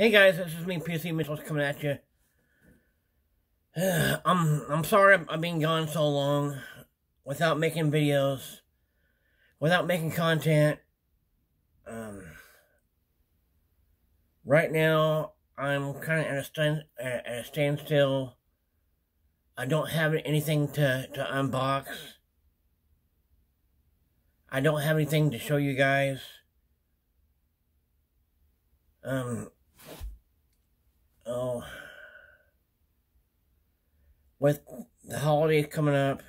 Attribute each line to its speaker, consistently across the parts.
Speaker 1: Hey guys, this is me, PC Mitchell, coming at you. I'm I'm sorry I've been gone so long without making videos, without making content. Um, right now, I'm kind of at a stand at a standstill. I don't have anything to to unbox. I don't have anything to show you guys. Um, oh, with the holidays coming up,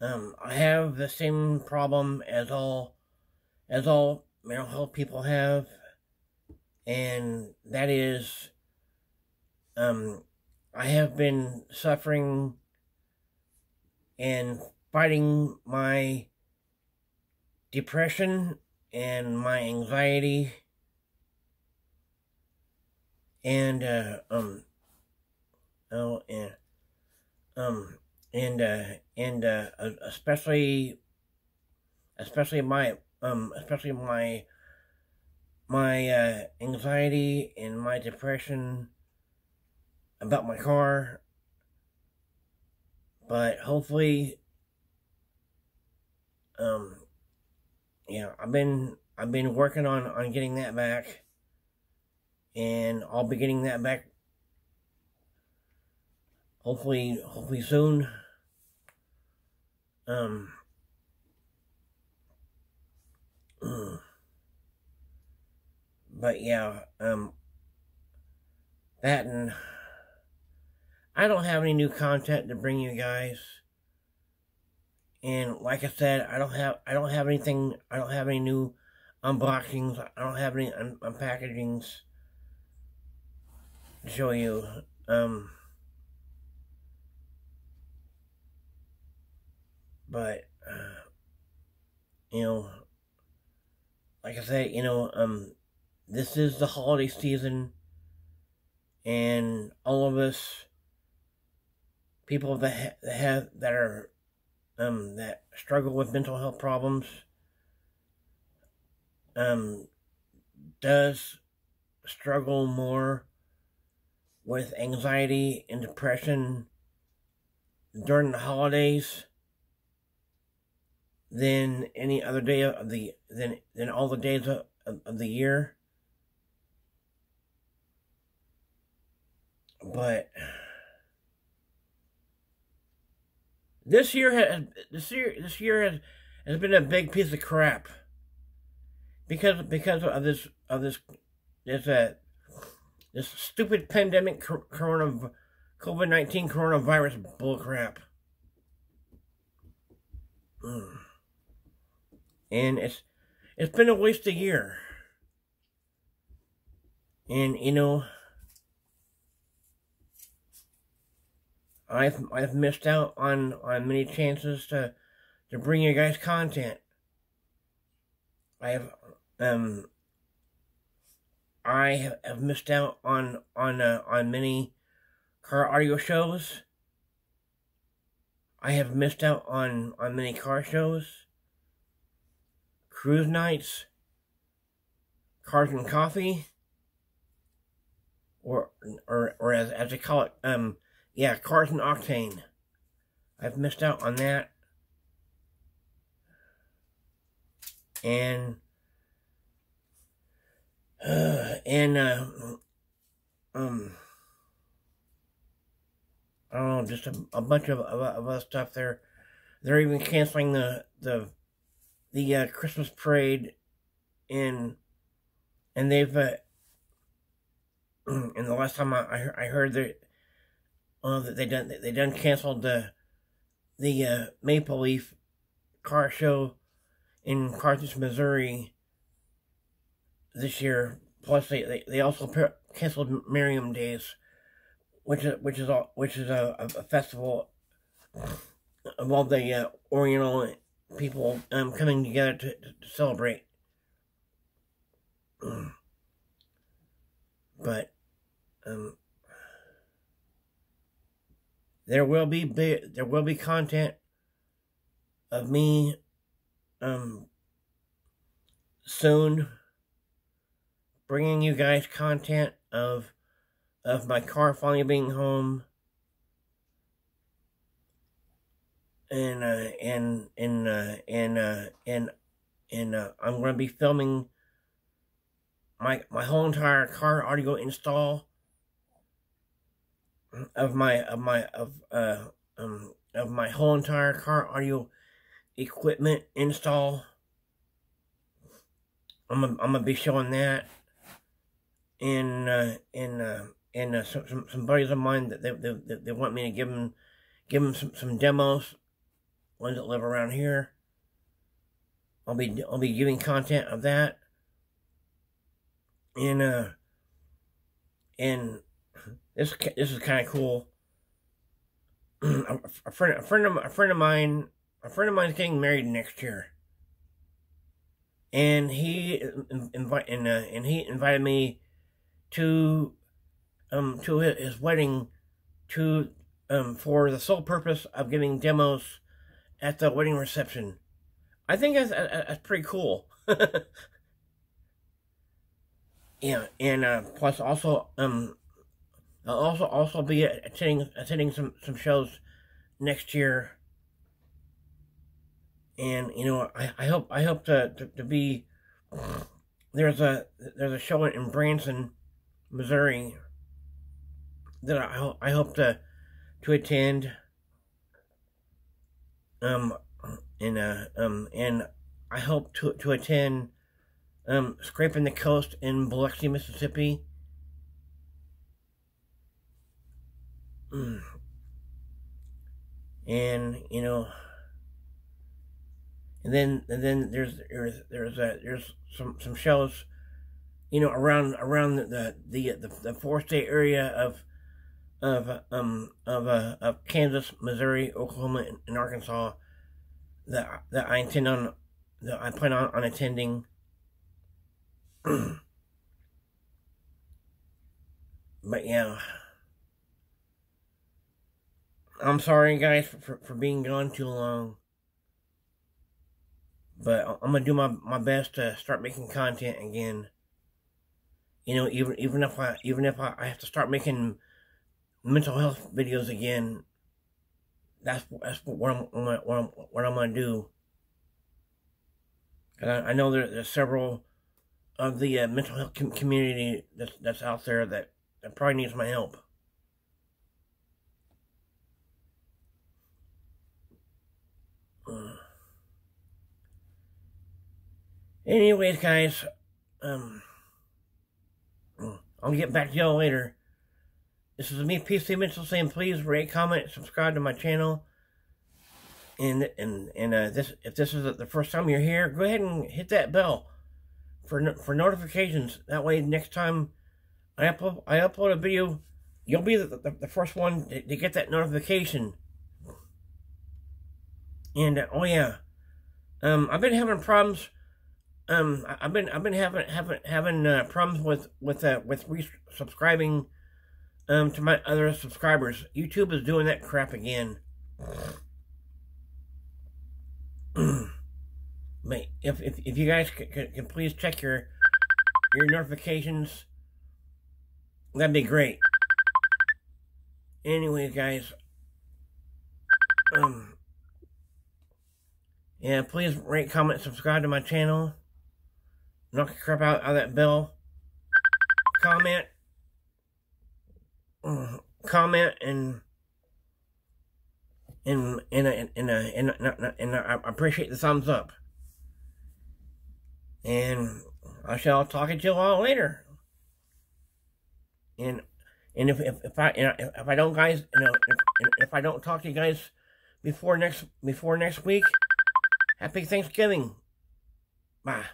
Speaker 1: um, I have the same problem as all, as all mental health people have, and that is, um, I have been suffering and fighting my depression and my anxiety and uh, um oh and um and uh and uh especially especially my um especially my my uh anxiety and my depression about my car. But hopefully um yeah i've been i've been working on on getting that back and I'll be getting that back hopefully hopefully soon. Um but yeah um that and I don't have any new content to bring you guys. And like I said I don't have I don't have anything I don't have any new unboxings I don't have any un unpackagings show you um but uh, you know like I said, you know um this is the holiday season and all of us people that, ha that have that are um that struggle with mental health problems um does struggle more with anxiety and depression during the holidays than any other day of the than than all the days of, of, of the year. But this year has this year this year has has been a big piece of crap because because of this of this this uh this stupid pandemic corona COVID nineteen coronavirus bullcrap. Mm. And it's it's been a waste of year. And you know I've I've missed out on on many chances to to bring you guys content. I've um I have missed out on on uh, on many car audio shows. I have missed out on on many car shows, cruise nights, cars and coffee, or or or as as they call it, um, yeah, cars and octane. I've missed out on that, and uh, and uh, um, I don't know, just a, a bunch of, of, of other stuff. They're they're even canceling the the the uh, Christmas parade in, and they've uh, and the last time I I heard that uh, that they done they done canceled the the uh, Maple Leaf car show in Carthage, Missouri this year. Plus, they they, they also canceled Miriam Days, which is which is a, which is a, a festival of all the uh, Oriental people um, coming together to, to celebrate. But um, there will be there will be content of me um soon bringing you guys content of of my car finally being home. And uh, and and uh, and uh, and and uh, I'm gonna be filming my my whole entire car audio install of my of my of uh um of my whole entire car audio equipment install. I'm gonna, I'm gonna be showing that, and uh, and uh, and uh, some, some some buddies of mine that they, they they want me to give them give them some some demos, ones that live around here. I'll be I'll be giving content of that, and uh, and this this is kind of cool. a friend a friend of a friend of mine a friend of mine is getting married next year, and he invite and uh, and he invited me to um to his wedding to um for the sole purpose of giving demos at the wedding reception. I think that's that's pretty cool. yeah, and uh, plus also um I'll also also be attending attending some some shows next year and you know I, I hope I hope to, to, to be there's a there's a show in Branson, Missouri that I I hope to to attend. Um, and uh, um, and I hope to to attend um, scraping the coast in Biloxi, Mississippi. Mm. And you know and then and then there's there's there's a, there's some some shows, you know, around around the the the, the four state area of of um of uh, of Kansas, Missouri, Oklahoma, and, Arkansas that that I intend on that I plan on, on attending. but yeah. I'm sorry guys for, for, for being gone too long. But I'm gonna do my, my best to start making content again. You know, even even if I even if I, I have to start making mental health videos again, that's that's what I'm what I'm what I'm gonna do. And I, I know there, there's several of the uh, mental health com community that's that's out there that, that probably needs my help. Anyways, guys, um, I'll get back to y'all later. This is me, PC Mitchell, saying please rate, comment, subscribe to my channel. And and and uh, this if this is the first time you're here, go ahead and hit that bell for for notifications. That way, next time I upload I upload a video, you'll be the, the, the first one to, to, get that notification. And uh, oh yeah, um, I've been having problems um, I've been I've been having having having uh, problems with with uh, with resubscribing um to my other subscribers. YouTube is doing that crap again. but if, if if you guys can, can, please check your your notifications, that'd be great. Anyways, guys, um, yeah, please rate, comment, subscribe to my channel knock crap out of that bell. Comment. Uh, comment and and and and and, and, and, and I appreciate the thumbs up. And I shall talk to you all later. And and if if, if I if I don't guys you know if, if I don't talk to you guys before next before next week, happy Thanksgiving. Bye.